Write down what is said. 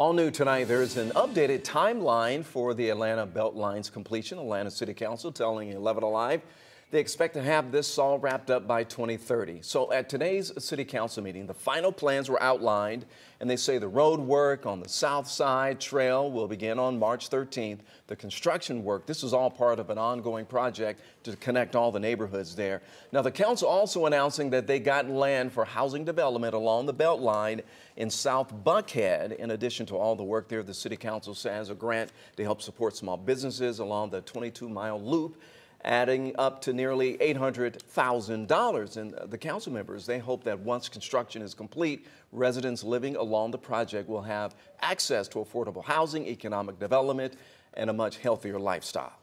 All new tonight, there's an updated timeline for the Atlanta Beltline's completion. Atlanta City Council telling 11 Alive they expect to have this all wrapped up by 2030. So at today's City Council meeting, the final plans were outlined, and they say the road work on the South Side Trail will begin on March 13th. The construction work, this is all part of an ongoing project to connect all the neighborhoods there. Now, the council also announcing that they got land for housing development along the Beltline in South Buckhead. In addition to all the work there, the City Council says a grant to help support small businesses along the 22 mile loop adding up to nearly $800,000. And the council members, they hope that once construction is complete, residents living along the project will have access to affordable housing, economic development, and a much healthier lifestyle.